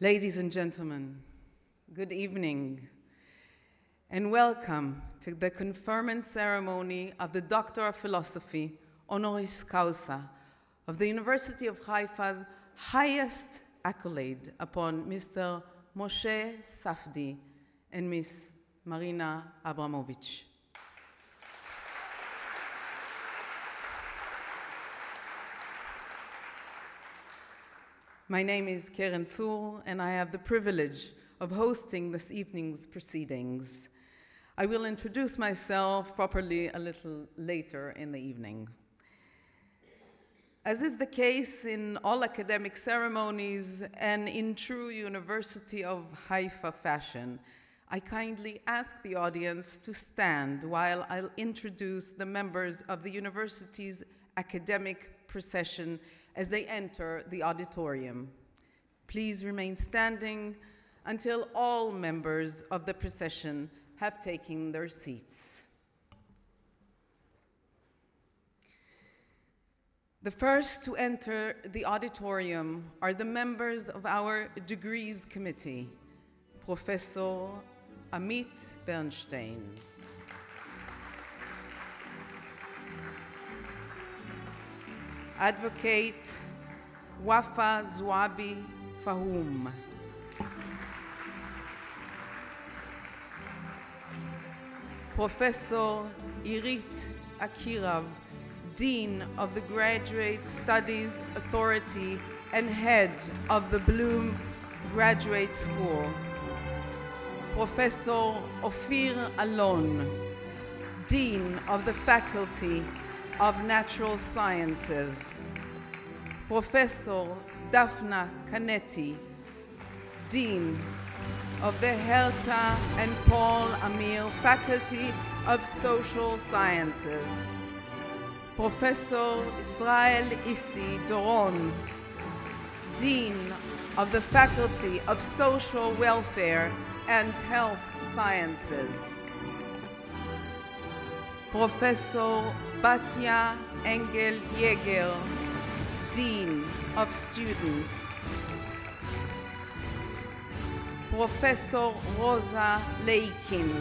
Ladies and gentlemen, good evening and welcome to the conferment ceremony of the Doctor of Philosophy, honoris causa, of the University of Haifa's highest accolade upon Mr. Moshe Safdie and Ms. Marina Abramović. My name is Keren Tzur, and I have the privilege of hosting this evening's proceedings. I will introduce myself properly a little later in the evening. As is the case in all academic ceremonies and in true University of Haifa fashion, I kindly ask the audience to stand while I'll introduce the members of the university's academic procession as they enter the auditorium. Please remain standing until all members of the procession have taken their seats. The first to enter the auditorium are the members of our Degrees Committee, Professor Amit Bernstein. Advocate Wafa Zouabi Fahum. Professor Irit Akirav, Dean of the Graduate Studies Authority and head of the Bloom Graduate School. Professor Ophir Alon, Dean of the Faculty of Natural Sciences. Professor Daphna Canetti, Dean of the Herta and Paul Amir Faculty of Social Sciences. Professor Israel Issi Doron, Dean of the Faculty of Social Welfare and Health Sciences. Professor Batya Engel Yeger, Dean of Students. Professor Rosa Leikin,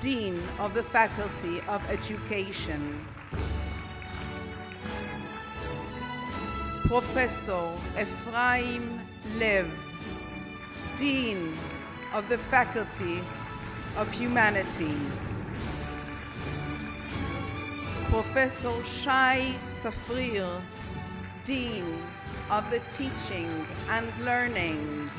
Dean of the Faculty of Education. Professor Ephraim Lev, Dean of the Faculty of Humanities. Professor Shai Tzafrir, Dean of the Teaching and Learning.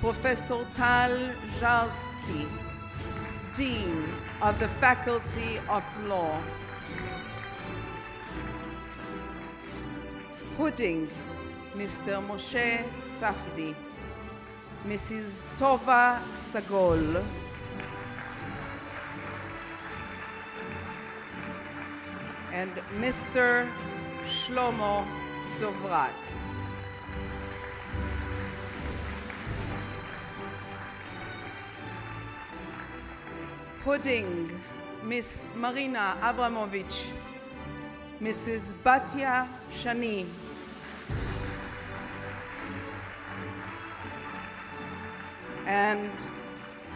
Professor Tal Zarsky, Dean of the Faculty of Law. Pudding, Mr. Moshe Safdie, Mrs. Tova Sagol, and Mr. Shlomo Dovrat. Pudding, Miss Marina Abramović, Mrs. Batya Shani, and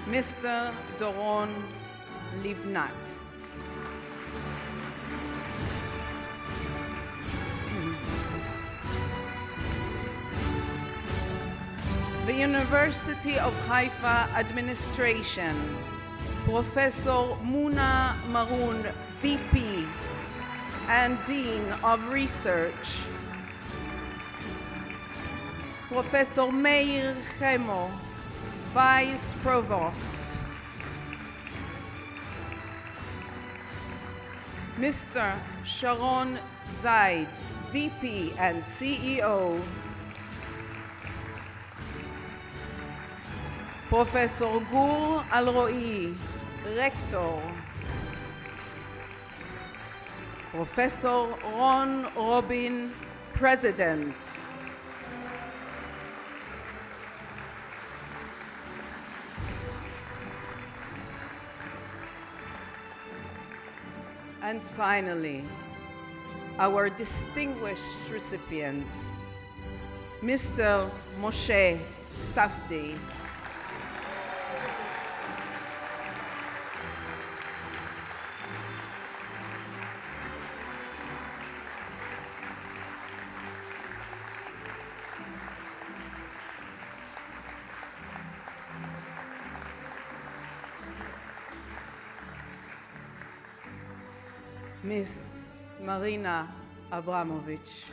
Mr. Doron Livnat. University of Haifa Administration, Professor Muna Maroun, VP and Dean of Research, Professor Meir Chemo, Vice Provost, Mr. Sharon Zaid, VP and CEO, Professor Gur Alroi, Rector, Professor Ron Robin, President, And finally, our distinguished recipients, Mr. Moshe Safdie. Miss Marina Abramović.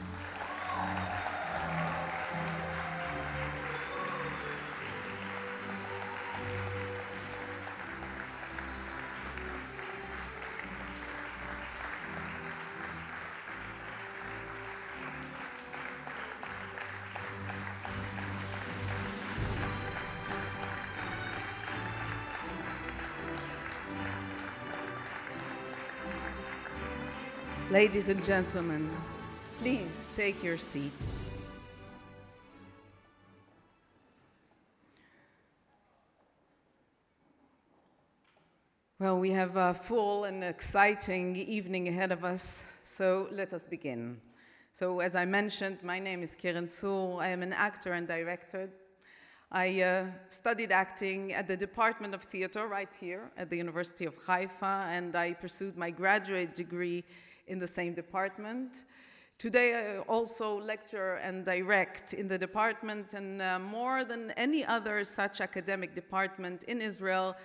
Ladies and gentlemen, please take your seats. Well, we have a full and exciting evening ahead of us, so let us begin. So, as I mentioned, my name is Keren Tzur. I am an actor and director. I uh, studied acting at the Department of Theater right here at the University of Haifa, and I pursued my graduate degree in the same department. Today, I also lecture and direct in the department, and uh, more than any other such academic department in Israel,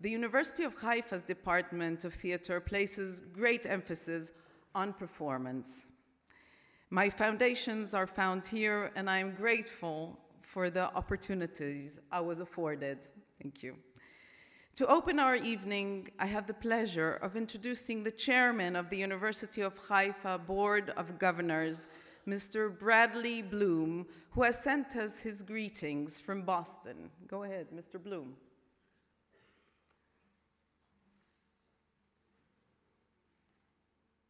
the University of Haifa's Department of Theater places great emphasis on performance. My foundations are found here, and I am grateful for the opportunities I was afforded. Thank you. To open our evening, I have the pleasure of introducing the chairman of the University of Haifa Board of Governors, Mr. Bradley Bloom, who has sent us his greetings from Boston. Go ahead, Mr. Bloom.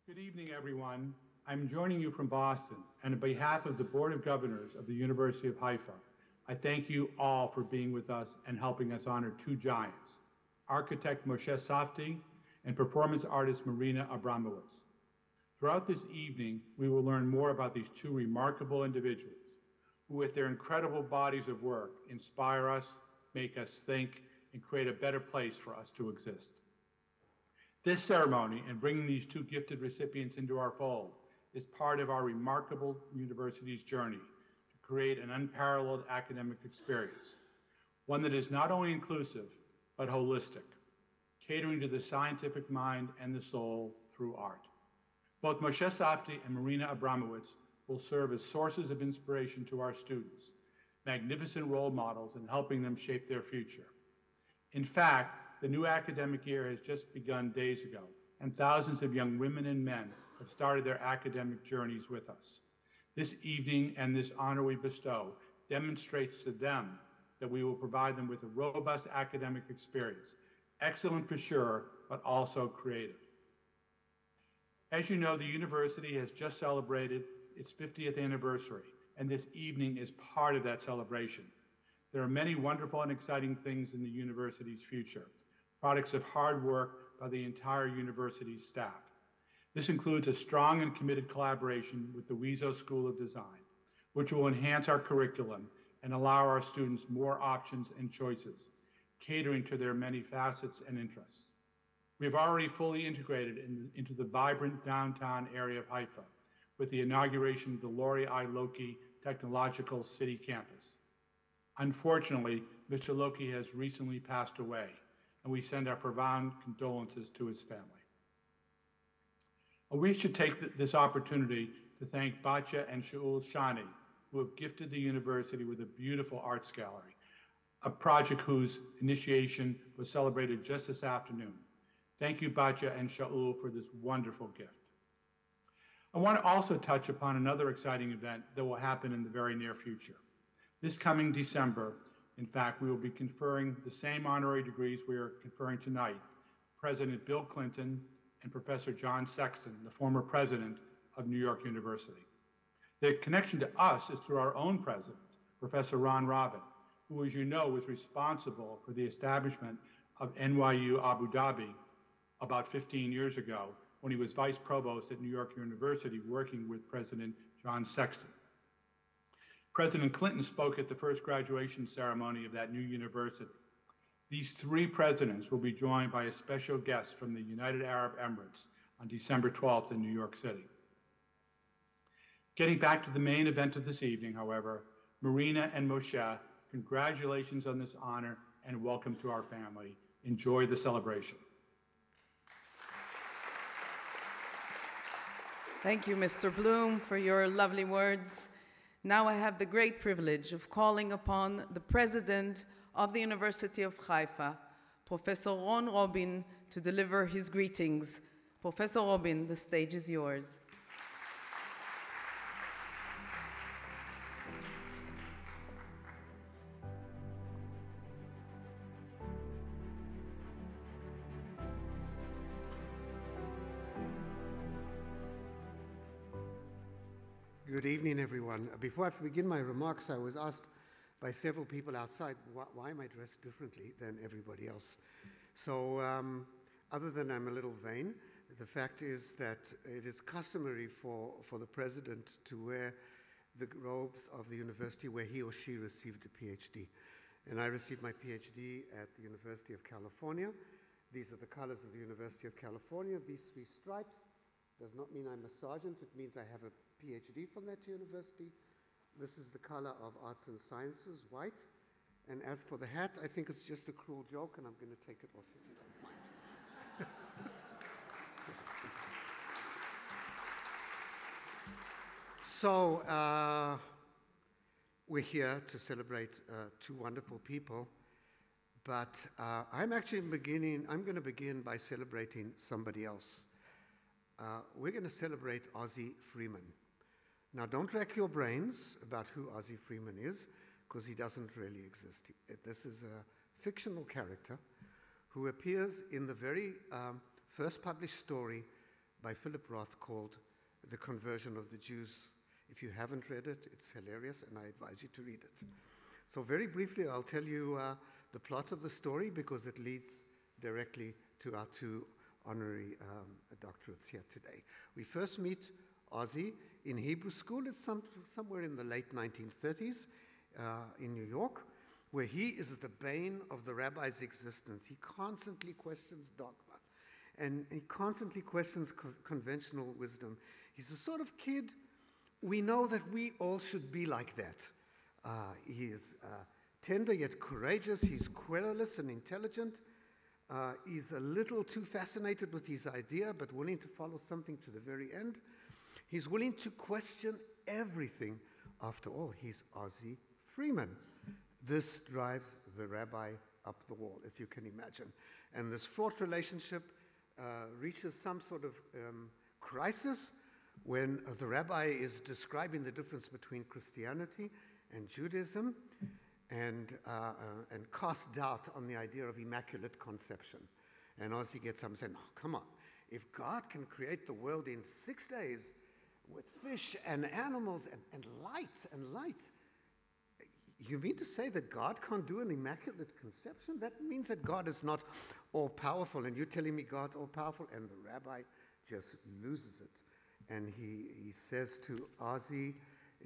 Good evening, everyone. I'm joining you from Boston, and on behalf of the Board of Governors of the University of Haifa, I thank you all for being with us and helping us honor two giants, architect Moshe Safdie and performance artist Marina Abramowitz. Throughout this evening, we will learn more about these two remarkable individuals who, with their incredible bodies of work, inspire us, make us think, and create a better place for us to exist. This ceremony and bringing these two gifted recipients into our fold is part of our remarkable university's journey to create an unparalleled academic experience, one that is not only inclusive, but holistic, catering to the scientific mind and the soul through art. Both Moshe Safdie and Marina Abramowitz will serve as sources of inspiration to our students, magnificent role models in helping them shape their future. In fact, the new academic year has just begun days ago, and thousands of young women and men have started their academic journeys with us. This evening and this honor we bestow demonstrates to them that we will provide them with a robust academic experience, excellent for sure, but also creative. As you know, the university has just celebrated its 50th anniversary, and this evening is part of that celebration. There are many wonderful and exciting things in the university's future, products of hard work by the entire university's staff. This includes a strong and committed collaboration with the WIZO School of Design, which will enhance our curriculum and allow our students more options and choices, catering to their many facets and interests. We have already fully integrated in, into the vibrant downtown area of Haifa with the inauguration of the Lorry I. Lokey Technological City Campus. Unfortunately, Mr. Lokey has recently passed away, and we send our profound condolences to his family. We should take this opportunity to thank Batya and Shaul Shani, who have gifted the university with a beautiful arts gallery, a project whose initiation was celebrated just this afternoon. Thank you, Batya and Shaul, for this wonderful gift. I want to also touch upon another exciting event that will happen in the very near future. This coming December, in fact, we will be conferring the same honorary degrees we are conferring tonight. President Bill Clinton and Professor John Sexton, the former president of New York University. The connection to us is through our own president, Professor Ron Robin, who, as you know, was responsible for the establishment of NYU Abu Dhabi about 15 years ago when he was vice provost at New York University working with President John Sexton. President Clinton spoke at the first graduation ceremony of that new university. These three presidents will be joined by a special guest from the United Arab Emirates on December 12th in New York City. Getting back to the main event of this evening, however, Marina and Moshe, congratulations on this honor and welcome to our family. Enjoy the celebration. Thank you, Mr. Bloom, for your lovely words. Now I have the great privilege of calling upon the president of the University of Haifa, Professor Ron Robin, to deliver his greetings. Professor Robin, the stage is yours. Everyone. Before I begin my remarks, I was asked by several people outside why, why am I dressed differently than everybody else. So, um, other than I'm a little vain, the fact is that it is customary for, for the president to wear the robes of the university where he or she received a PhD. And I received my PhD at the University of California. These are the colors of the University of California. These three stripes does not mean I'm a sergeant, it means I have a PhD from that university. This is the color of arts and sciences, white. And as for the hat, I think it's just a cruel joke, and I'm going to take it off if you don't mind. so, uh, we're here to celebrate uh, two wonderful people, but uh, I'm actually beginning, I'm going to begin by celebrating somebody else. Uh, we're going to celebrate Ozzie Freeman. Now, don't rack your brains about who Ozzie Freeman is, because he doesn't really exist. This is a fictional character who appears in the very um, first published story by Philip Roth called The Conversion of the Jews. If you haven't read it, it's hilarious, and I advise you to read it. So, very briefly, I'll tell you uh, the plot of the story because it leads directly to our two honorary um, doctorates here today. We first meet Ozzie in Hebrew school. It's some, somewhere in the late 1930s uh, in New York, where he is the bane of the rabbi's existence. He constantly questions dogma and he constantly questions co- conventional wisdom. He's the sort of kid we know that we all should be like that. Uh, he is uh, tender yet courageous, he's querulous and intelligent. Uh, he's a little too fascinated with his idea, but willing to follow something to the very end. He's willing to question everything. After all, he's Ozzie Freeman. This drives the rabbi up the wall, as you can imagine. And this fraught relationship uh, reaches some sort of um, crisis when the rabbi is describing the difference between Christianity and Judaism and, uh, uh, and doubt on the idea of immaculate conception. And Ozzie gets up and says, oh, come on, if God can create the world in six days with fish and animals and, and light and lights. you mean to say that God can't do an immaculate conception? That means that God is not all powerful, and you're telling me God's all powerful? And the rabbi just loses it. And he, he says to Ozzie,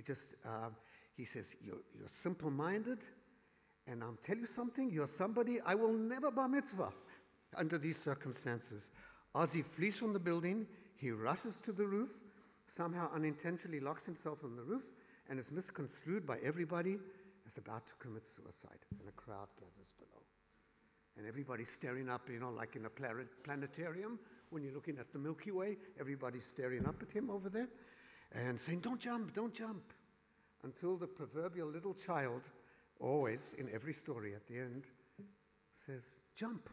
just, uh, he says, You're, you're simple minded, and I'll tell you something, you're somebody I will never bar mitzvah under these circumstances. Ozzie flees from the building, he rushes to the roof, somehow unintentionally locks himself on the roof, and is misconstrued by everybody as about to commit suicide, and a crowd gathers below. And everybody's staring up, you know, like in a planetarium when you're looking at the Milky Way, everybody's staring up at him over there and saying, Don't jump, don't jump. Until the proverbial little child, always in every story at the end, says, Jump.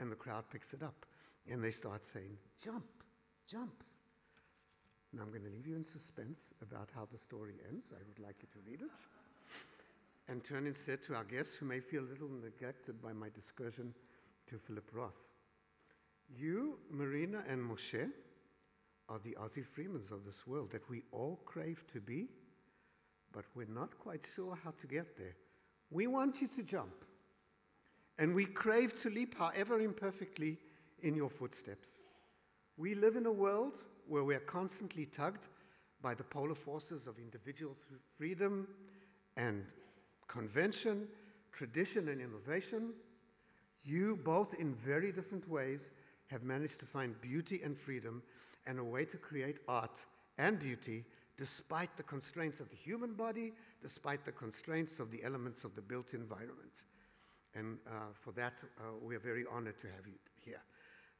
And the crowd picks it up and they start saying, Jump, jump. Now I'm going to leave you in suspense about how the story ends. I would like you to read it. And turn instead to our guests who may feel a little neglected by my discussion to Philip Roth. You, Marina, and Moshe are the Ozzie Freemans of this world that we all crave to be, but we're not quite sure how to get there. We want you to jump, and we crave to leap, however imperfectly, in your footsteps. We live in a world where we're constantly tugged by the polar forces of individual freedom and convention, tradition and innovation, you, both in very different ways, have managed to find beauty and freedom and a way to create art and beauty despite the constraints of the human body, despite the constraints of the elements of the built environment. And uh, for that, uh, we are very honored to have you here.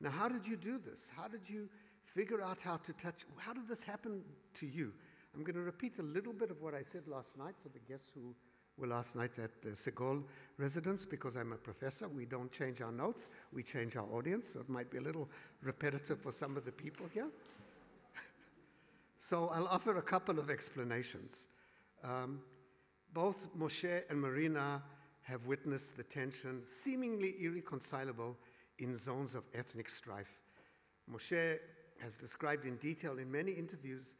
Now, how did you do this? How did you figure out how to touch? How did this happen to you? I'm going to repeat a little bit of what I said last night for the guests who were last night at the Sagol residence because I'm a professor. We don't change our notes, we change our audience. So it might be a little repetitive for some of the people here. so I'll offer a couple of explanations. Um, both Moshe and Marina have witnessed the tension, seemingly irreconcilable, in zones of ethnic strife. Moshe has described in detail in many interviews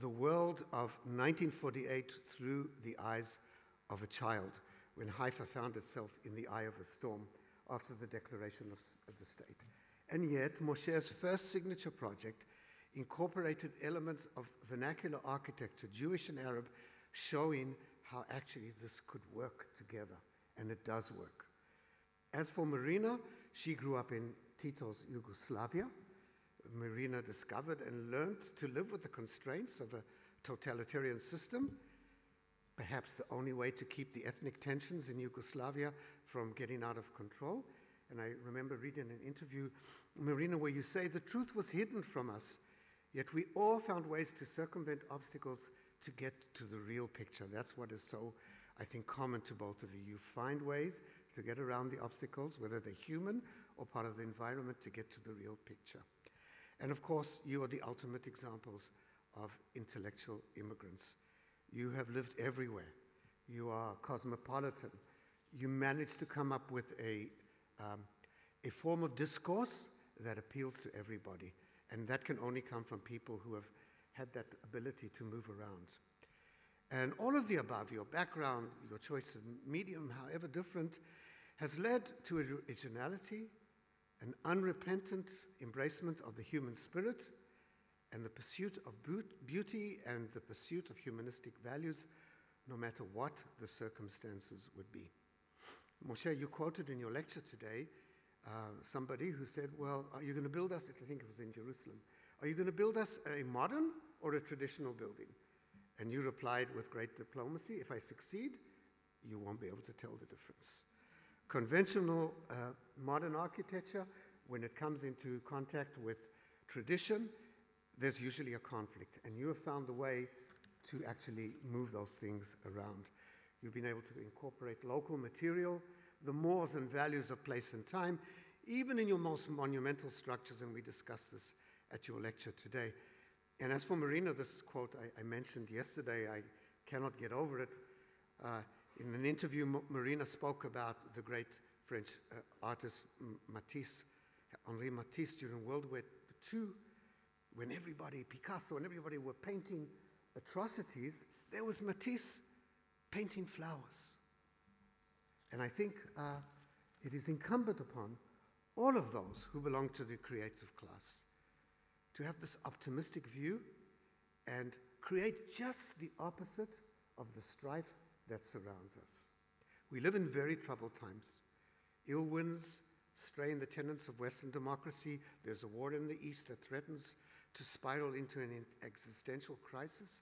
the world of 1948 through the eyes of a child when Haifa found itself in the eye of a storm after the declaration of, of the state. And yet, Moshe's first signature project incorporated elements of vernacular architecture, Jewish and Arab, showing how actually this could work together, and it does work. As for Marina, she grew up in Tito's Yugoslavia. Marina discovered and learned to live with the constraints of a totalitarian system perhaps the only way to keep the ethnic tensions in Yugoslavia from getting out of control. And I remember reading an interview, Marina, where you say the truth was hidden from us, yet we all found ways to circumvent obstacles to get to the real picture. That's what is so, I think, common to both of you. You find ways to get around the obstacles, whether they're human or part of the environment, to get to the real picture. And of course, you are the ultimate examples of intellectual immigrants. You have lived everywhere. You are cosmopolitan. You manage to come up with a, um, a form of discourse that appeals to everybody. And that can only come from people who have had that ability to move around. And all of the above, your background, your choice of medium, however different, has led to originality, an unrepentant embracement of the human spirit, and the pursuit of beauty and the pursuit of humanistic values, no matter what the circumstances would be. Moshe, you quoted in your lecture today uh, somebody who said, Well, are you going to build us? I think it was in Jerusalem. Are you going to build us a modern or a traditional building? And you replied with great diplomacy If I succeed, you won't be able to tell the difference. Conventional uh, modern architecture, when it comes into contact with tradition, there's usually a conflict, and you have found the way to actually move those things around. You've been able to incorporate local material, the mores and values of place and time, even in your most monumental structures, and we discussed this at your lecture today. And as for Marina, this quote I, I mentioned yesterday, I cannot get over it. Uh, in an interview, Marina spoke about the great French uh, artist Matisse, Henri Matisse, during World War II when everybody, Picasso and everybody were painting atrocities, there was Matisse painting flowers. And I think uh, it is incumbent upon all of those who belong to the creative class to have this optimistic view and create just the opposite of the strife that surrounds us. We live in very troubled times. Ill winds strain the tenets of Western democracy. There's a war in the East that threatens to spiral into an existential crisis.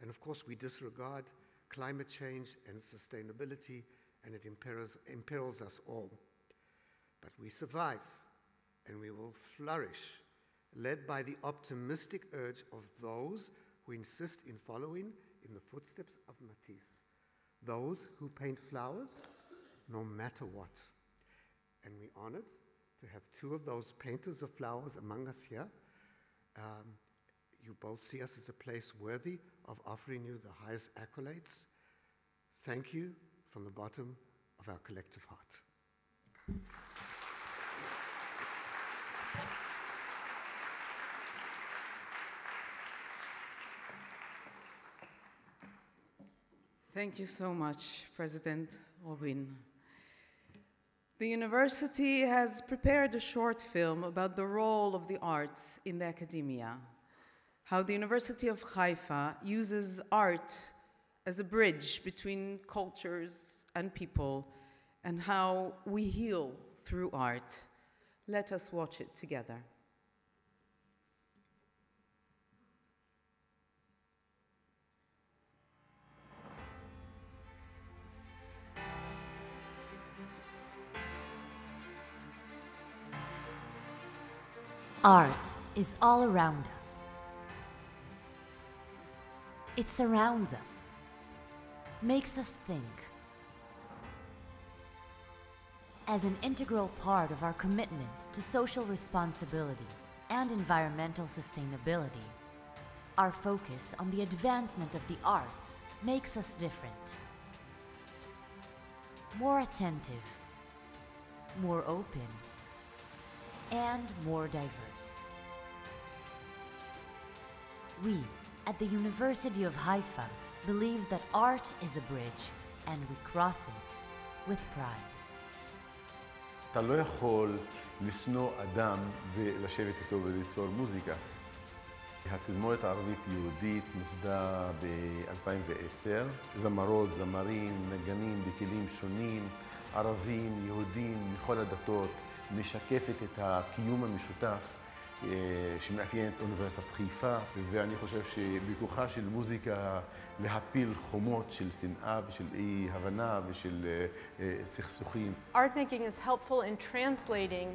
And of course, we disregard climate change and sustainability, and it imperils, imperils us all. But we survive, and we will flourish, led by the optimistic urge of those who insist in following in the footsteps of Matisse, those who paint flowers no matter what. And we're honored to have two of those painters of flowers among us here um, you both see us as a place worthy of offering you the highest accolades. Thank you from the bottom of our collective heart. Thank you so much, President Robin. The university has prepared a short film about the role of the arts in the academia. how the University of Haifa uses art as a bridge between cultures and people, and how we heal through art. Let us watch it together. Art is all around us. It surrounds us, makes us think. As an integral part of our commitment to social responsibility and environmental sustainability, our focus on the advancement of the arts makes us different. More attentive, more open, and more diverse. We, at the University of Haifa, believe that art is a bridge, and we cross it with pride. אתה לא יכול לשנוא אדם ולשבת איתו וליצור מוזיקה. התזמורת הערבית-יהודית נוסדה ב-2010. זמרות, זמרים, נגנים בכלים שונים, ערבים, יהודים, מכל הדתות, משקפת את הקיום המשותף שמאפיין את אוניברסיטת חיפה, ואני חושב שבכוחה של מוזיקה להפיל חומות של שנאה ושל אי הבנה ושל סכסוכים. Art making is helpful in translating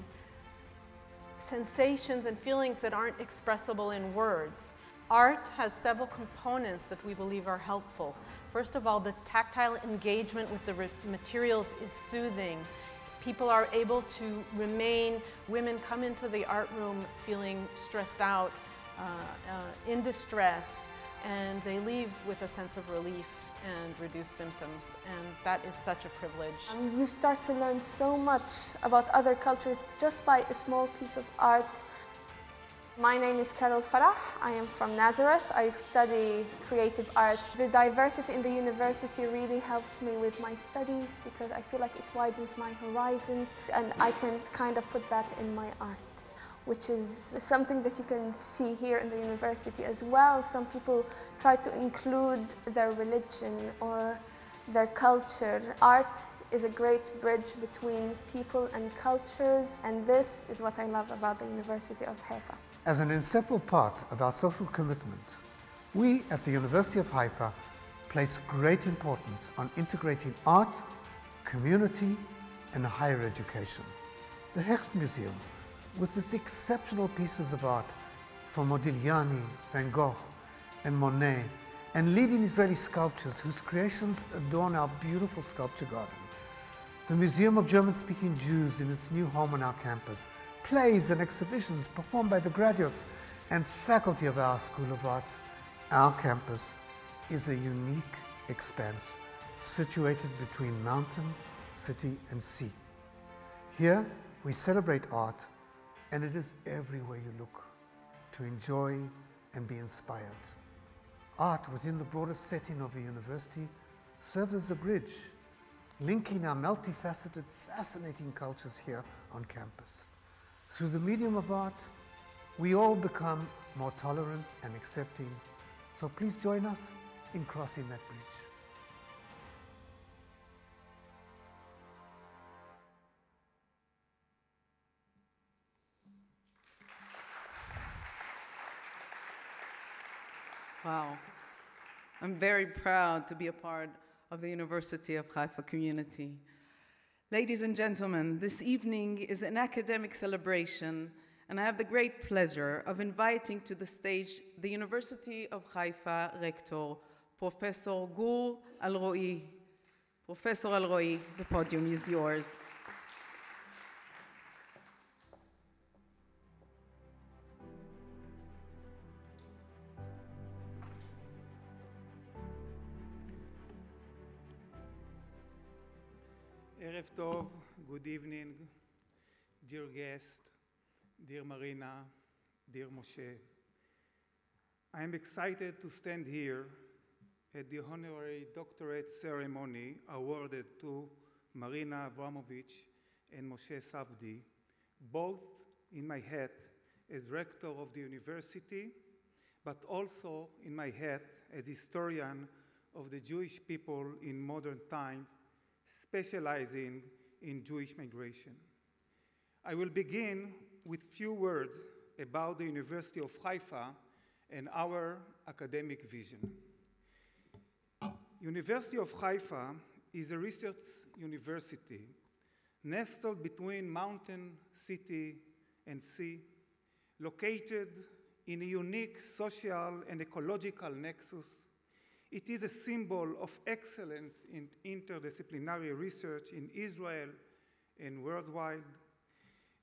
sensations and feelings that aren't expressible in words. Art has several components that we believe are helpful. First of all, the tactile engagement with the materials is soothing. People are able to remain, women come into the art room feeling stressed out, uh, uh, in distress, and they leave with a sense of relief and reduced symptoms, and that is such a privilege. You start to learn so much about other cultures just by a small piece of art my name is Carol Farah. I am from Nazareth. I study creative arts. The diversity in the university really helps me with my studies because I feel like it widens my horizons and I can kind of put that in my art, which is something that you can see here in the university as well. Some people try to include their religion or their culture. Art is a great bridge between people and cultures, and this is what I love about the University of Haifa. As an inseparable part of our social commitment, we at the University of Haifa place great importance on integrating art, community, and higher education. The Hecht Museum, with its exceptional pieces of art from Modigliani, Van Gogh, and Monet, and leading Israeli sculptors whose creations adorn our beautiful sculpture garden. The Museum of German-speaking Jews in its new home on our campus plays and exhibitions performed by the graduates and faculty of our School of Arts, our campus is a unique expanse situated between mountain, city, and sea. Here, we celebrate art, and it is everywhere you look to enjoy and be inspired. Art within the broader setting of a university serves as a bridge, linking our multifaceted, fascinating cultures here on campus. Through the medium of art, we all become more tolerant and accepting. So please join us in crossing that bridge. Wow. I'm very proud to be a part of the University of Haifa community. Ladies and gentlemen, this evening is an academic celebration, and I have the great pleasure of inviting to the stage the University of Haifa rector, Professor Gur Alroi. Professor Alroi, the podium is yours. Good evening, dear guest, dear Marina, dear Moshe. I am excited to stand here at the honorary doctorate ceremony awarded to Marina Abramović and Moshe Safdie, both in my hat as rector of the university, but also in my head as historian of the Jewish people in modern times, specializing in Jewish migration. I will begin with few words about the University of Haifa and our academic vision. University of Haifa is a research university nestled between mountain, city, and sea, located in a unique social and ecological nexus. It is a symbol of excellence in interdisciplinary research in Israel and worldwide.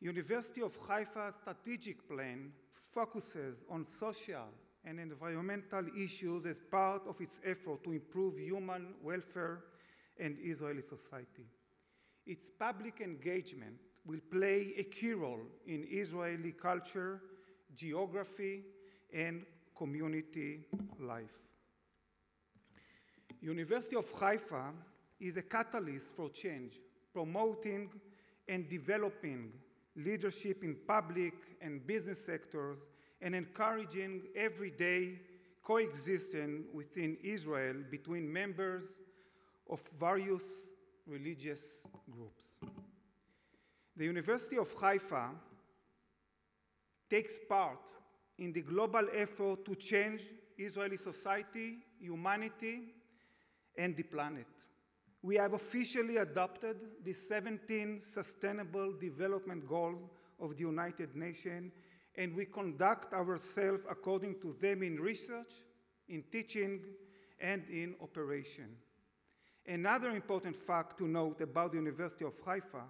University of Haifa strategic plan focuses on social and environmental issues as part of its effort to improve human welfare and Israeli society. Its public engagement will play a key role in Israeli culture, geography, and community life. University of Haifa is a catalyst for change, promoting and developing leadership in public and business sectors and encouraging everyday coexistence within Israel between members of various religious groups. The University of Haifa takes part in the global effort to change Israeli society, humanity, and the planet. We have officially adopted the 17 Sustainable Development Goals of the United Nations, and we conduct ourselves according to them in research, in teaching, and in operation. Another important fact to note about the University of Haifa,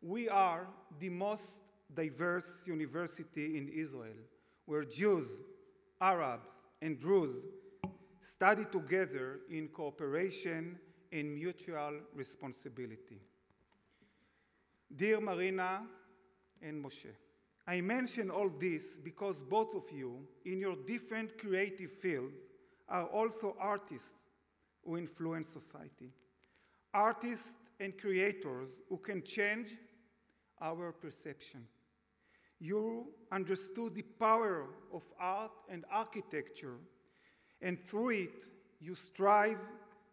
we are the most diverse university in Israel, where Jews, Arabs, and Druze study together in cooperation and mutual responsibility. Dear Marina and Moshe, I mention all this because both of you, in your different creative fields, are also artists who influence society. Artists and creators who can change our perception. You understood the power of art and architecture, and through it, you strive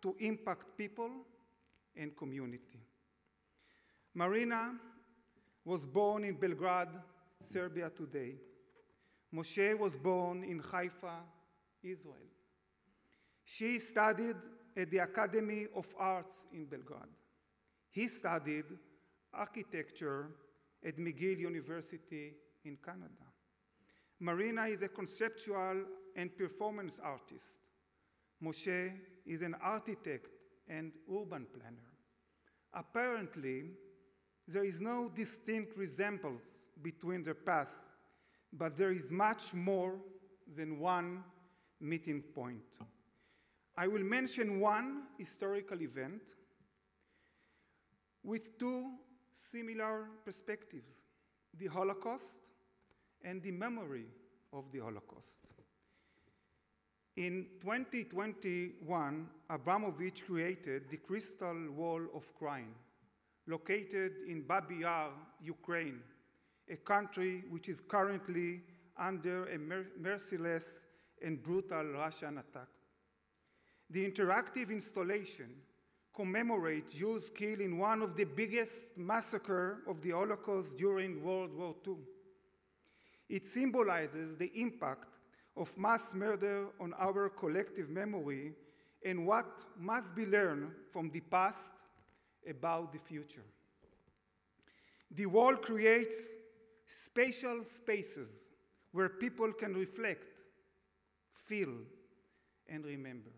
to impact people and community. Marina was born in Belgrade, Serbia today. Moshe was born in Haifa, Israel. She studied at the Academy of Arts in Belgrade. He studied architecture at McGill University in Canada. Marina is a conceptual and performance artist. Moshe is an architect and urban planner. Apparently, there is no distinct resemblance between their paths, but there is much more than one meeting point. I will mention one historical event with two similar perspectives the Holocaust and the memory of the Holocaust. In 2021, Abramović created the Crystal Wall of Crying, located in Babi Yar, Ukraine, a country which is currently under a mer merciless and brutal Russian attack. The interactive installation commemorates Jews killed in one of the biggest massacres of the Holocaust during World War II. It symbolizes the impact of mass murder on our collective memory and what must be learned from the past about the future. The wall creates spatial spaces where people can reflect, feel, and remember.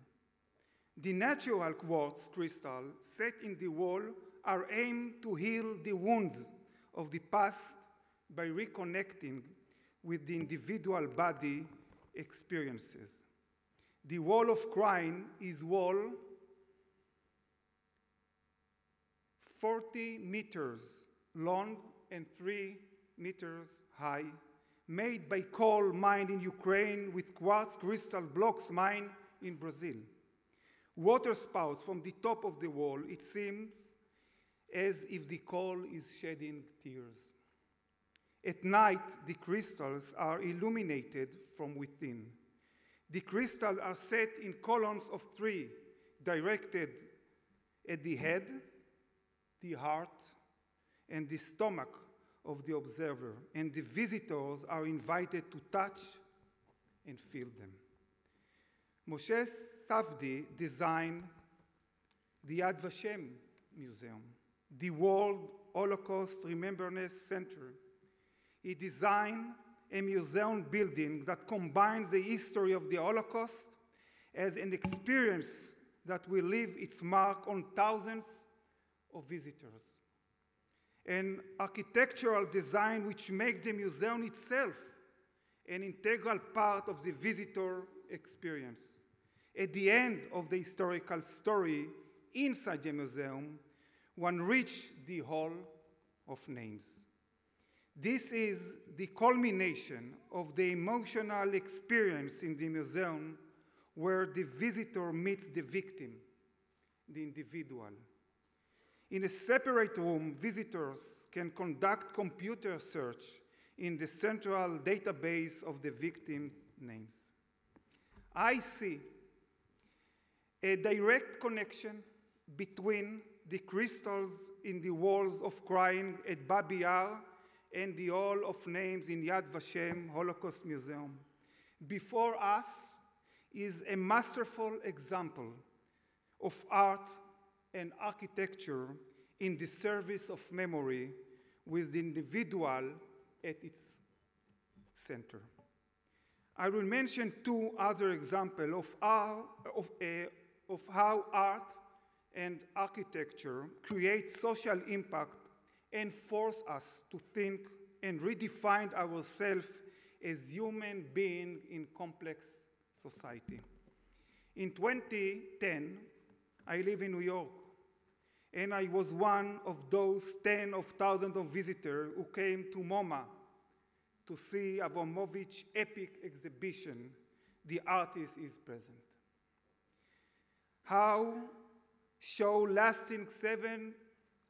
The natural quartz crystal set in the wall are aimed to heal the wounds of the past by reconnecting with the individual body experiences. The wall of crying is wall 40 meters long and 3 meters high, made by coal mined in Ukraine with quartz crystal blocks mined in Brazil water spouts from the top of the wall, it seems as if the coal is shedding tears. At night, the crystals are illuminated from within. The crystals are set in columns of three, directed at the head, the heart, and the stomach of the observer, and the visitors are invited to touch and feel them. Moshe Safdie designed the Yad Vashem Museum, the World Holocaust Remembrance Center. He designed a museum building that combines the history of the Holocaust as an experience that will leave its mark on thousands of visitors. An architectural design which makes the museum itself an integral part of the visitor experience. At the end of the historical story, inside the museum, one reaches the Hall of Names. This is the culmination of the emotional experience in the museum where the visitor meets the victim, the individual. In a separate room, visitors can conduct computer search in the central database of the victim's names. I see a direct connection between the crystals in the walls of crying at Babi Yar and the Hall of Names in Yad Vashem Holocaust Museum. Before us is a masterful example of art and architecture in the service of memory with the individual at its center. I will mention two other examples of of, uh, of how art and architecture create social impact and force us to think and redefine ourselves as human beings in complex society. In 2010, I live in New York, and I was one of those 10 of thousands of visitors who came to MoMA to see Abramović's epic exhibition, The Artist is Present. How show lasting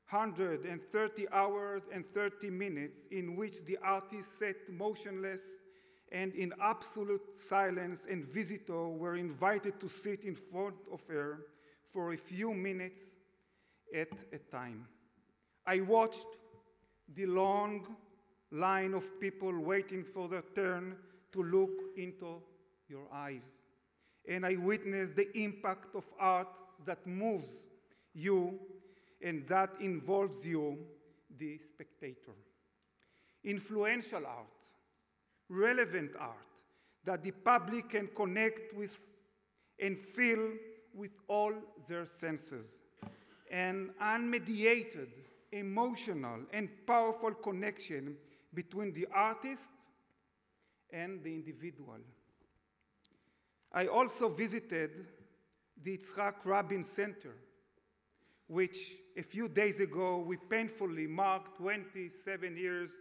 730 hours and 30 minutes in which the artist sat motionless and in absolute silence and visitors were invited to sit in front of her for a few minutes at a time. I watched the long line of people waiting for their turn to look into your eyes. And I witnessed the impact of art that moves you and that involves you, the spectator. Influential art, relevant art, that the public can connect with and feel with all their senses. An unmediated, emotional, and powerful connection between the artist and the individual. I also visited the Yitzhak Rabin Center, which a few days ago we painfully marked 27 years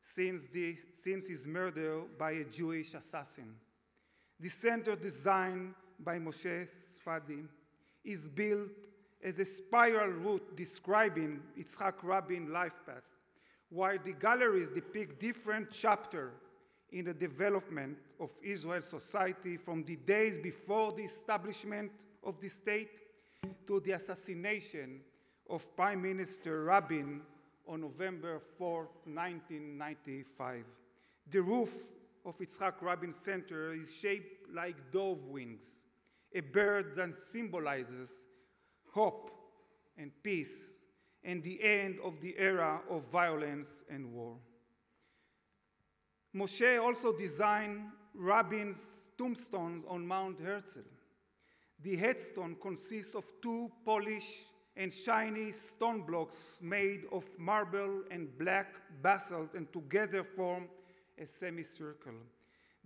since, the, since his murder by a Jewish assassin. The center, designed by Moshe Safdie, is built as a spiral route describing Yitzhak Rabin's life path, while the galleries depict different chapters in the development of Israel society from the days before the establishment of the state to the assassination of Prime Minister Rabin on November 4, 1995. The roof of Yitzhak Rabin Center is shaped like dove wings, a bird that symbolizes hope and peace and the end of the era of violence and war. Moshe also designed Rabin's tombstones on Mount Herzl. The headstone consists of two polished and shiny stone blocks made of marble and black basalt and together form a semicircle.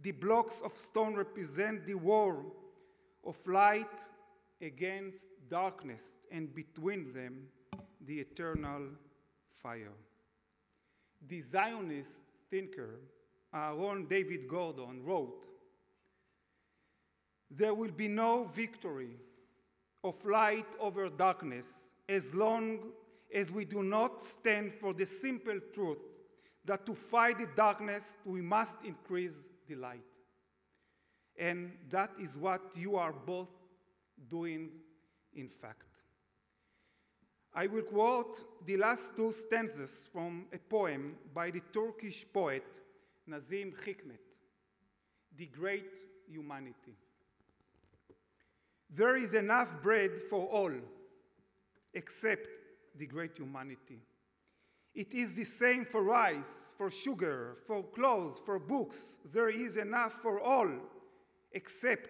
The blocks of stone represent the war of light against darkness, and between them, the eternal fire. The Zionist thinker Aaron David Gordon wrote There will be no victory of light over darkness as long as we do not stand for the simple truth that to fight the darkness we must increase the light. And that is what you are both doing, in fact. I will quote the last two stanzas from a poem by the Turkish poet Nazim Hikmet, The Great Humanity. There is enough bread for all, except the great humanity. It is the same for rice, for sugar, for clothes, for books. There is enough for all, except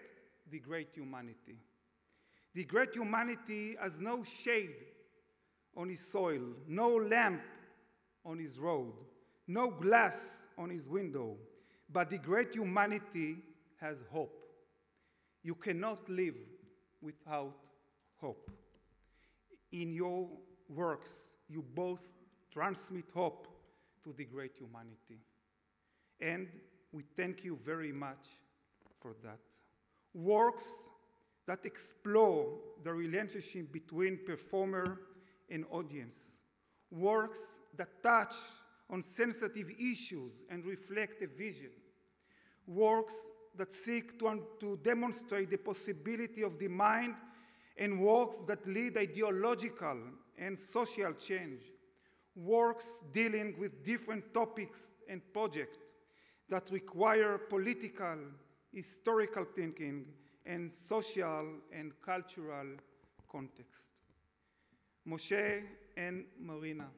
the great humanity. The great humanity has no shade on his soil, no lamp on his road, no glass on his window, but the great humanity has hope. You cannot live without hope. In your works, you both transmit hope to the great humanity. And we thank you very much for that. Works that explore the relationship between performer and audience. Works that touch on sensitive issues and reflect a vision. Works that seek to, to demonstrate the possibility of the mind and works that lead ideological and social change. Works dealing with different topics and projects that require political, historical thinking, and social and cultural context. Moshe and Marina,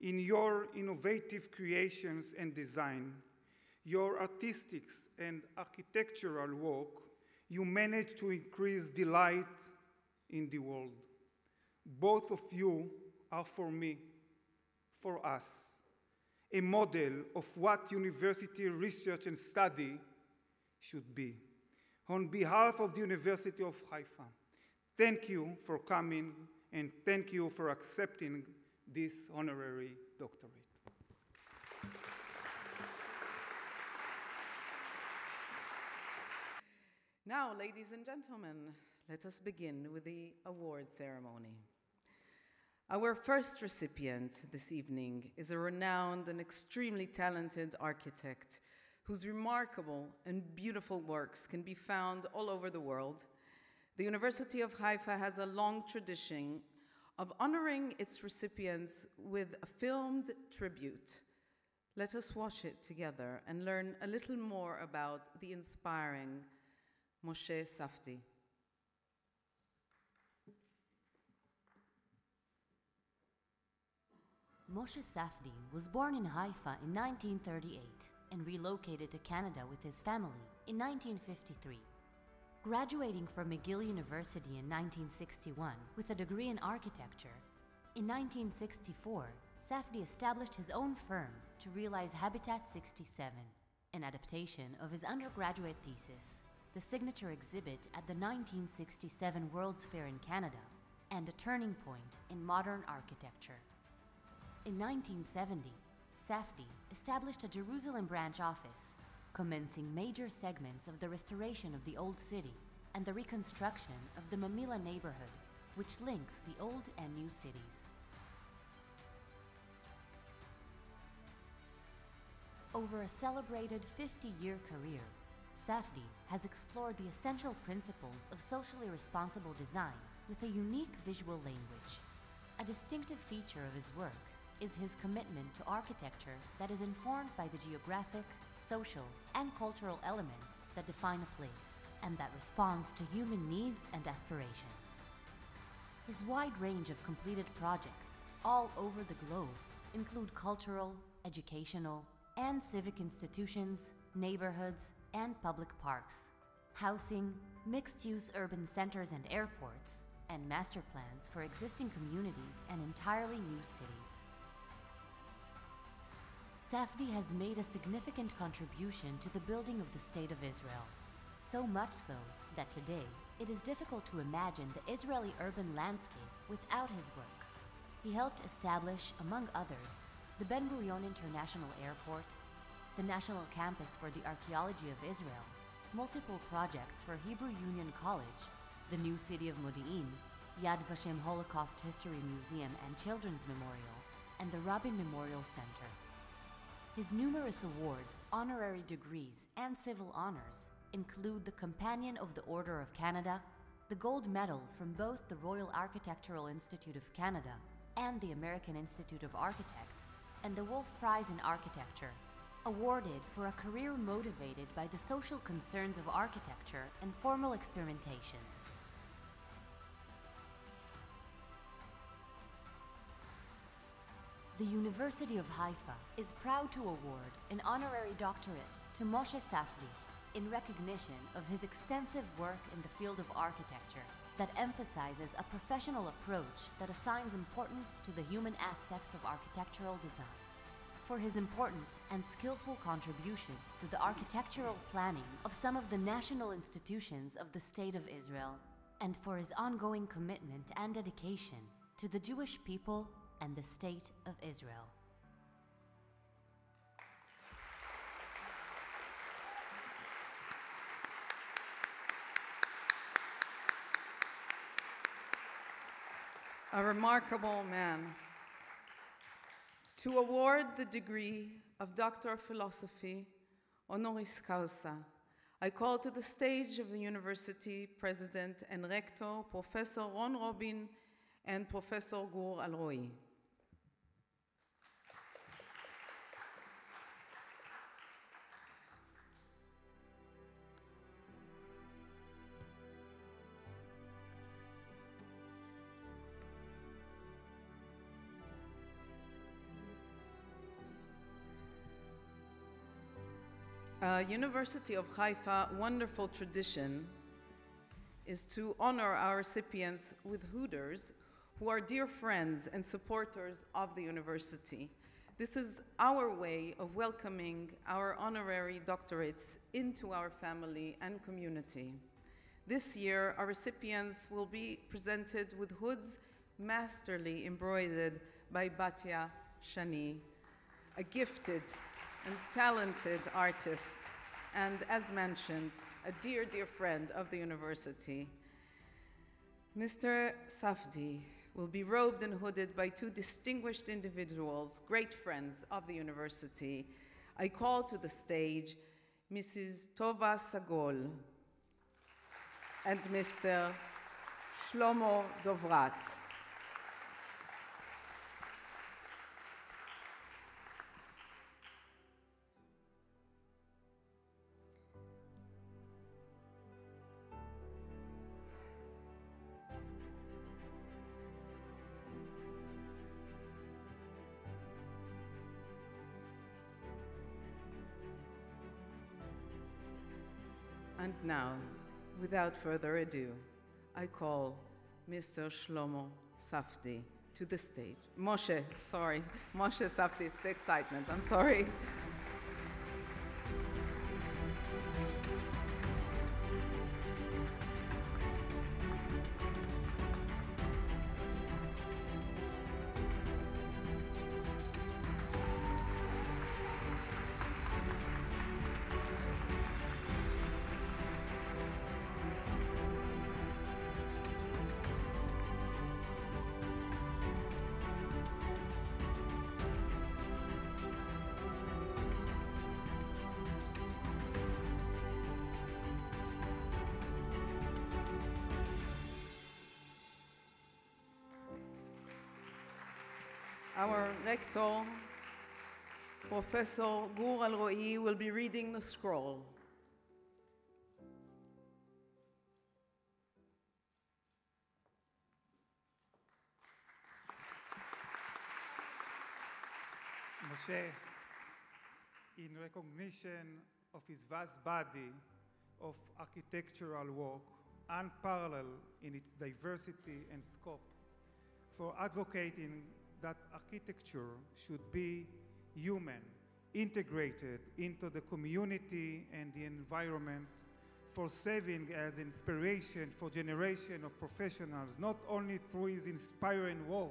in your innovative creations and design, your artistic and architectural work, you manage to increase delight in the world. Both of you are for me, for us, a model of what university research and study should be. On behalf of the University of Haifa, thank you for coming and thank you for accepting this honorary doctorate. Now, ladies and gentlemen, let us begin with the award ceremony. Our first recipient this evening is a renowned and extremely talented architect whose remarkable and beautiful works can be found all over the world. The University of Haifa has a long tradition of honoring its recipients with a filmed tribute. Let us watch it together and learn a little more about the inspiring Moshe Safdie. Moshe Safdie was born in Haifa in 1938 and relocated to Canada with his family in 1953. Graduating from McGill University in 1961 with a degree in architecture, in 1964, Safdie established his own firm to realize Habitat 67, an adaptation of his undergraduate thesis the signature exhibit at the 1967 World's Fair in Canada, and a turning point in modern architecture. In 1970, Safdie established a Jerusalem branch office, commencing major segments of the restoration of the Old City and the reconstruction of the Mamilla neighborhood, which links the old and new cities. Over a celebrated 50 year career, Safdie has explored the essential principles of socially responsible design with a unique visual language. A distinctive feature of his work is his commitment to architecture that is informed by the geographic, social, and cultural elements that define a place and that responds to human needs and aspirations. His wide range of completed projects all over the globe include cultural, educational, and civic institutions, neighborhoods, and public parks, housing, mixed use urban centers and airports, and master plans for existing communities and entirely new cities. Safdie has made a significant contribution to the building of the State of Israel. So much so that today it is difficult to imagine the Israeli urban landscape without his work. He helped establish, among others, the Ben Gurion International Airport, the National Campus for the Archaeology of Israel, multiple projects for Hebrew Union College, the new city of Modi'in, Yad Vashem Holocaust History Museum and Children's Memorial, and the Rabin Memorial Center. His numerous awards, honorary degrees, and civil honors include the Companion of the Order of Canada, the Gold Medal from both the Royal Architectural Institute of Canada and the American Institute of Architects, and the Wolf Prize in Architecture, awarded for a career motivated by the social concerns of architecture and formal experimentation. The University of Haifa is proud to award an honorary doctorate to Moshe Safdie in recognition of his extensive work in the field of architecture that emphasizes a professional approach that assigns importance to the human aspects of architectural design. For his important and skillful contributions to the architectural planning of some of the national institutions of the State of Israel, and for his ongoing commitment and dedication to the Jewish people and the State of Israel. a remarkable man. To award the degree of Doctor of Philosophy honoris causa, I call to the stage of the university president and rector, Professor Ron Robin and Professor Gur Alroi. Uh, University of Haifa wonderful tradition is to honor our recipients with Hooters who are dear friends and supporters of the university. This is our way of welcoming our honorary doctorates into our family and community. This year, our recipients will be presented with hoods masterly embroidered by Batya Shani, a gifted and talented artist, and as mentioned, a dear, dear friend of the university. Mr. Safdie will be robed and hooded by two distinguished individuals, great friends of the university. I call to the stage Mrs. Tova Sagol and Mr. Shlomo Dovrat. And now, without further ado, I call Mr. Shlomo Safdie to the stage. Moshe, sorry. Moshe Safdie, it's the excitement. I'm sorry. Professor Gur Alroi, will be reading the scroll. Moshe, in recognition of his vast body of architectural work, unparalleled in its diversity and scope, for advocating that architecture should be human, integrated into the community and the environment, for serving as inspiration for generation of professionals, not only through his inspiring work,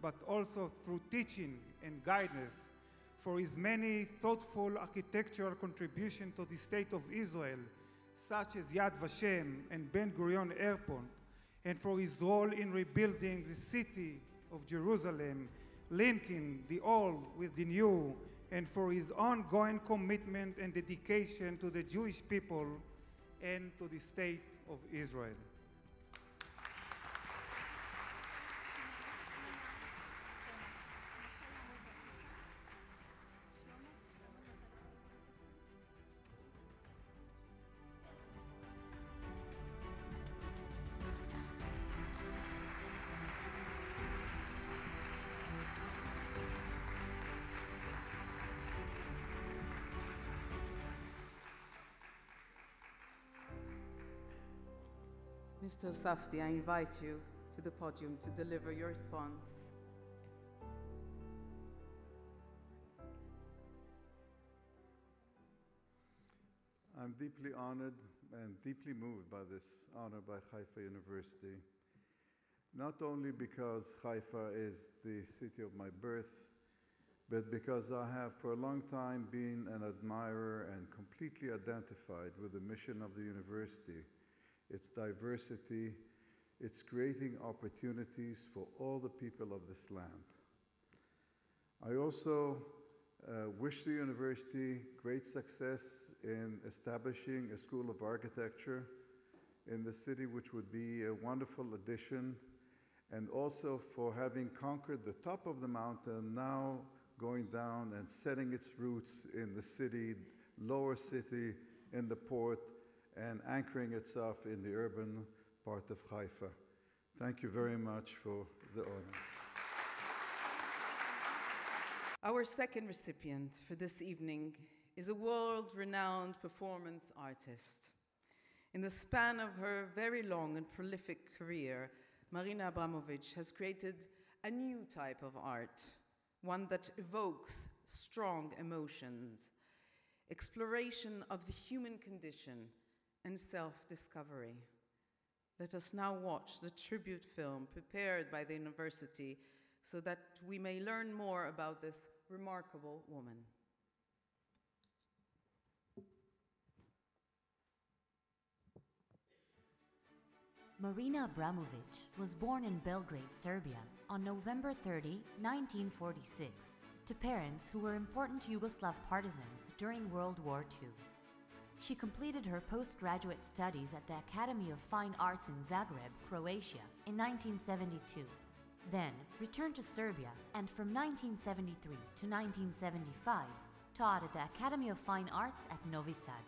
but also through teaching and guidance for his many thoughtful architectural contributions to the state of Israel, such as Yad Vashem and Ben Gurion Airport, and for his role in rebuilding the city of Jerusalem, linking the old with the new, and for his ongoing commitment and dedication to the Jewish people and to the state of Israel. Mr. Safdie, I invite you to the podium to deliver your response. I'm deeply honored and deeply moved by this honor by Haifa University. Not only because Haifa is the city of my birth, but because I have for a long time been an admirer and completely identified with the mission of the university, its diversity, its creating opportunities for all the people of this land. I also uh, wish the university great success in establishing a school of architecture in the city, which would be a wonderful addition, and also for having conquered the top of the mountain, now going down and setting its roots in the city, lower city, in the port, and anchoring itself in the urban part of Haifa. Thank you very much for the honor. Our second recipient for this evening is a world renowned performance artist. In the span of her very long and prolific career, Marina Abramović has created a new type of art, one that evokes strong emotions, exploration of the human condition, and self discovery. Let us now watch the tribute film prepared by the university so that we may learn more about this remarkable woman. Marina Abramović was born in Belgrade, Serbia on November 30, 1946, to parents who were important Yugoslav partisans during World War II. She completed her postgraduate studies at the Academy of Fine Arts in Zagreb, Croatia, in 1972 then returned to Serbia and from 1973 to 1975 taught at the Academy of Fine Arts at Novi Sad.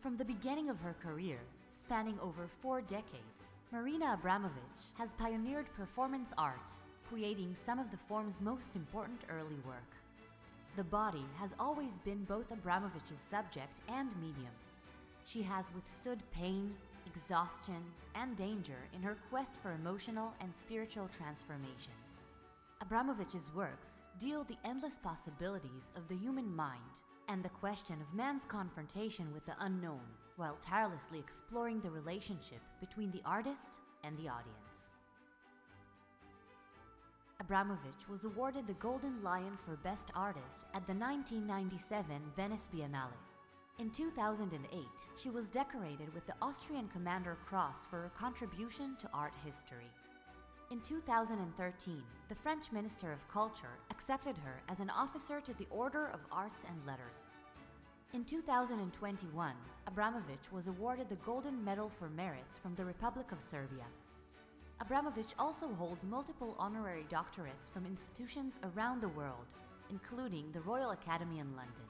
From the beginning of her career, spanning over four decades, Marina Abramović has pioneered performance art, creating some of the form's most important early work. The body has always been both Abramović's subject and medium. She has withstood pain, exhaustion, and danger in her quest for emotional and spiritual transformation. Abramović's works deal the endless possibilities of the human mind and the question of man's confrontation with the unknown, while tirelessly exploring the relationship between the artist and the audience. Abramović was awarded the Golden Lion for Best Artist at the 1997 Venice Biennale. In 2008, she was decorated with the Austrian Commander Cross for her contribution to art history. In 2013, the French Minister of Culture accepted her as an officer to the Order of Arts and Letters. In 2021, Abramović was awarded the Golden Medal for Merits from the Republic of Serbia. Abramović also holds multiple honorary doctorates from institutions around the world, including the Royal Academy in London.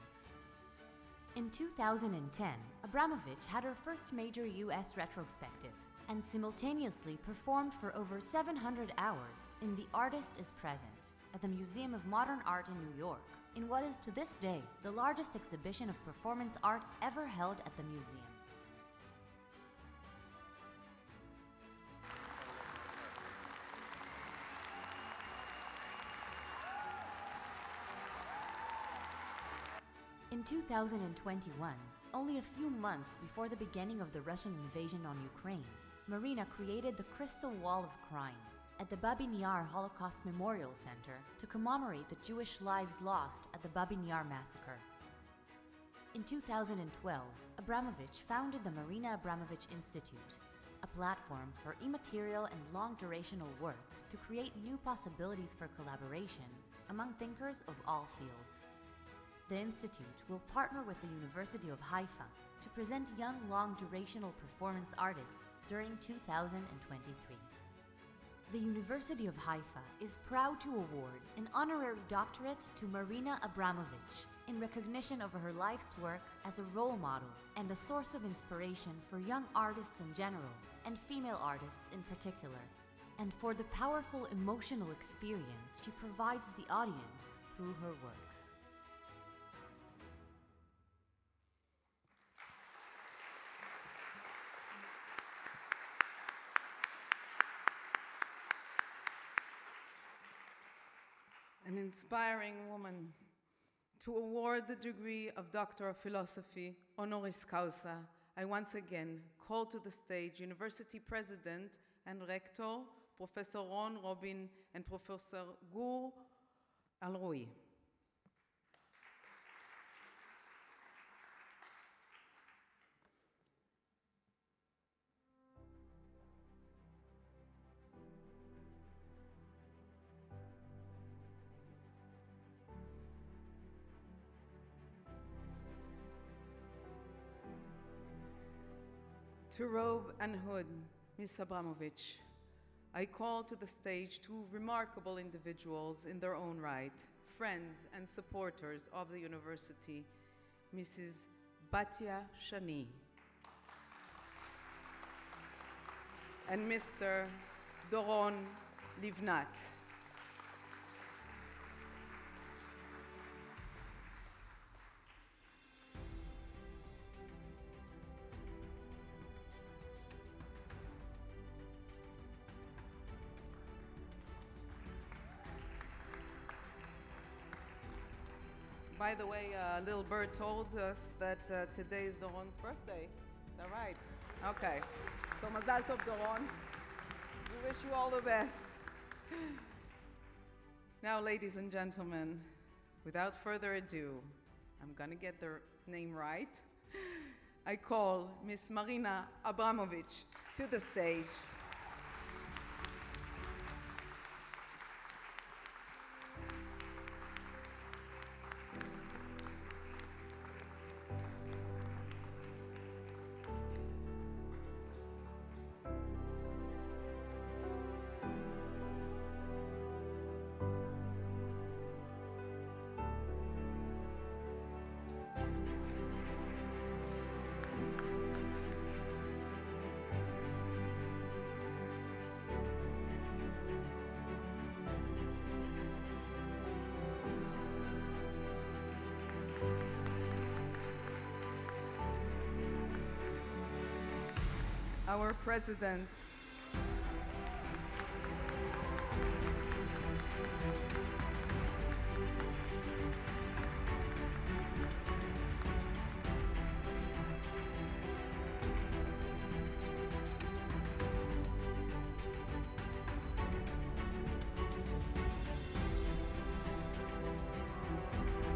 In 2010, Abramović had her first major US retrospective and simultaneously performed for over 700 hours in The Artist is Present at the Museum of Modern Art in New York, in what is to this day the largest exhibition of performance art ever held at the museum. In 2021, only a few months before the beginning of the Russian invasion on Ukraine, Marina created the Crystal Wall of Crying at the Babyn Yar Holocaust Memorial Center to commemorate the Jewish lives lost at the Babyn Yar massacre. In 2012, Abramović founded the Marina Abramović Institute, a platform for immaterial and long durational work to create new possibilities for collaboration among thinkers of all fields. The Institute will partner with the University of Haifa to present young long durational performance artists during 2023. The University of Haifa is proud to award an honorary doctorate to Marina Abramović in recognition of her life's work as a role model and a source of inspiration for young artists in general and female artists in particular, and for the powerful emotional experience she provides the audience through her works. An inspiring woman to award the degree of Doctor of Philosophy honoris causa, I once again call to the stage University President and Rector, Professor Ron Robin and Professor Gur Alroi. To robe and hood, Ms. Abramović, I call to the stage two remarkable individuals in their own right, friends and supporters of the university, Mrs. Batya Shani and Mr. Doron Livnat. By the way, uh, Little Bird told us that uh, today is Doron's birthday. Is that right? Okay. So Mazal Tov, Doron. We wish you all the best. Now, ladies and gentlemen, without further ado, I'm going to get the name right. I call Miss Marina Abramović to the stage. Our president,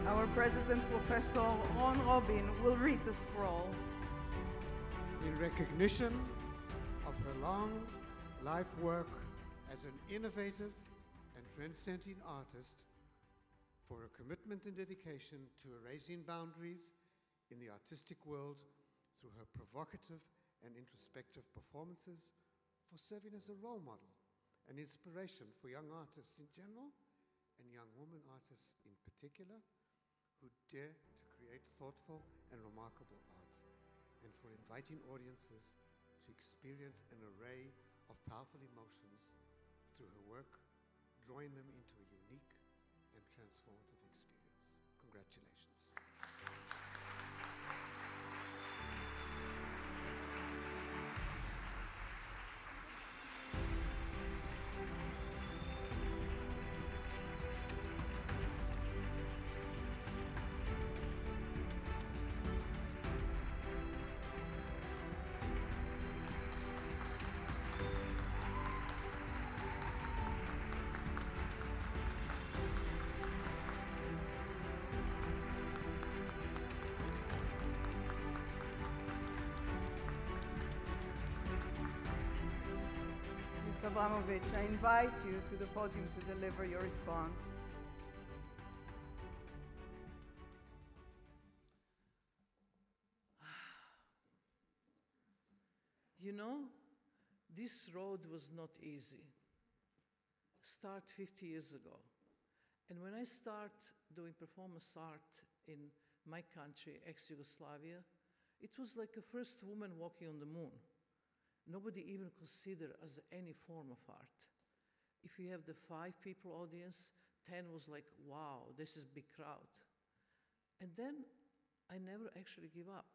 our president, Professor Ron Robin, will read the scroll. in recognition long life work as an innovative and transcending artist, for her commitment and dedication to erasing boundaries in the artistic world through her provocative and introspective performances, for serving as a role model and inspiration for young artists in general and young women artists in particular who dare to create thoughtful and remarkable art and for inviting audiences to experience an array of powerful emotions through her work, drawing them into a unique and transformative experience. Congratulations. Abramović, I invite you to the podium to deliver your response. You know, this road was not easy. Start 50 years ago. And when I start doing performance art in my country, ex-Yugoslavia, it was like a first woman walking on the moon. Nobody even considered as any form of art. If you have the five people audience, 10 was like, wow, this is big crowd. And then I never actually give up.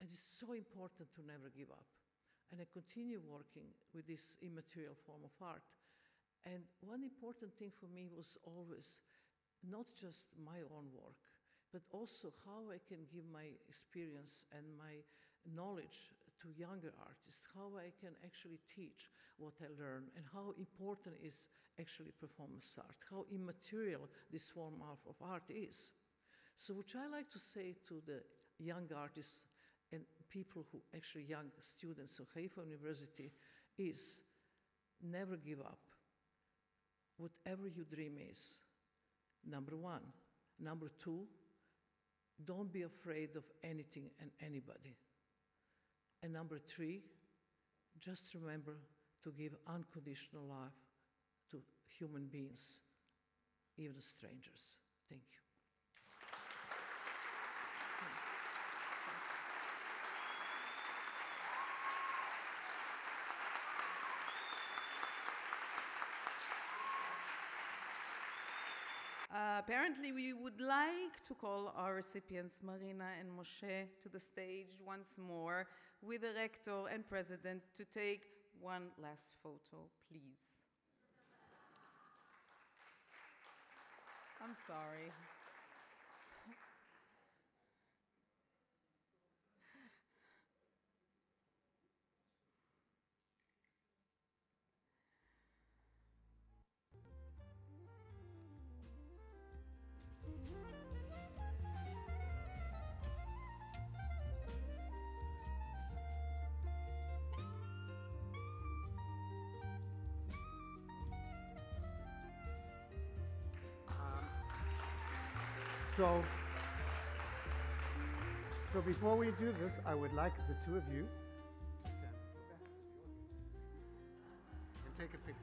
And it's so important to never give up. And I continue working with this immaterial form of art. And one important thing for me was always not just my own work, but also how I can give my experience and my knowledge to younger artists, how I can actually teach what I learn, and how important is actually performance art, how immaterial this form of, of art is. So, what I like to say to the young artists and people who actually young students of Haifa University is never give up. Whatever your dream is, number one. Number two, don't be afraid of anything and anybody. And number three, just remember to give unconditional love to human beings, even strangers. Thank you. Uh, apparently, we would like to call our recipients, Marina and Moshe, to the stage once more with the rector and president to take one last photo, please. I'm sorry. So, so before we do this, I would like the two of you to stand and take a picture.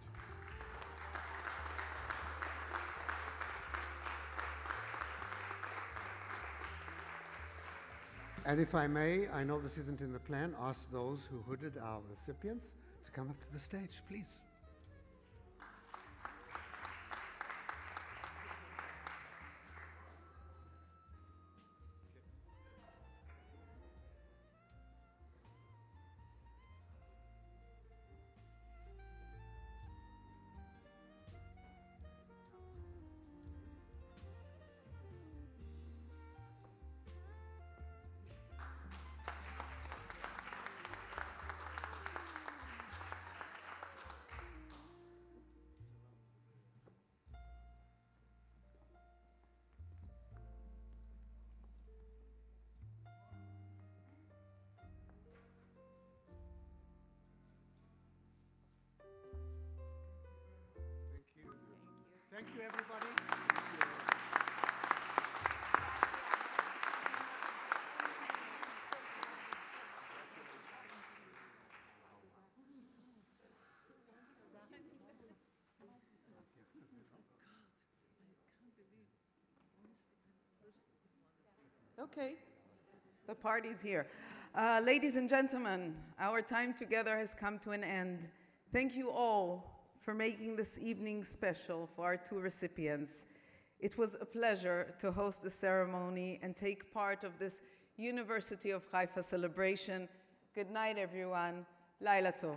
And if I may, I know this isn't in the plan, ask those who hooded our recipients to come up to the stage, please. Thank you, everybody. Okay, the party's here. Uh, ladies and gentlemen, our time together has come to an end. Thank you all for making this evening special for our two recipients. It was a pleasure to host the ceremony and take part of this University of Haifa celebration. Good night, everyone. Laila Tov.